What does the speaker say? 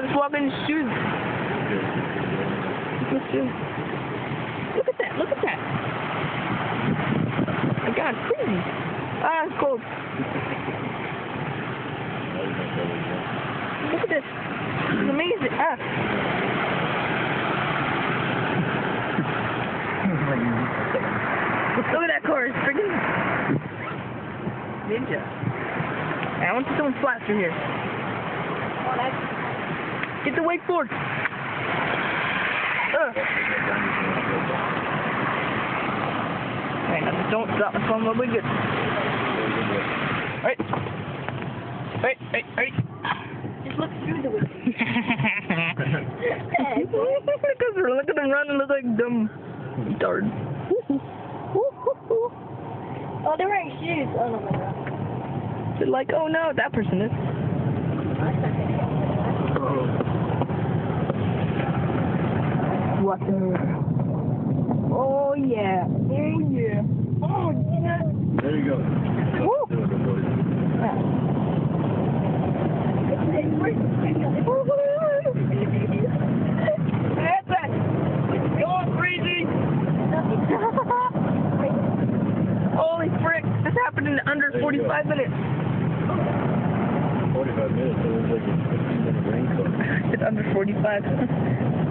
guy just walking in his shoes. Let's. Look at that. Look at that. My God, crazy. Ah, it's cold. Look at this. It's amazing. Ah. Look at that car. It's freaking ninja. I want to see someone flat through here. Get the wakeboard. Alright, uh. now don't drop my phone. We'll be good. Alright. Alright, alright, alright. Just look through the window. Look at them running, look like dumb retard. oh, they're wearing shoes. Oh, no, my God. They're like, oh no, that person is. Oh yeah. Oh yeah. Oh yeah. There you go. Woo. Do it, boys. That's it. Crazy. Holy frick. This happened in under There 45 minutes. 45 minutes, it was like a 15 minute rain cloud. It's under 45.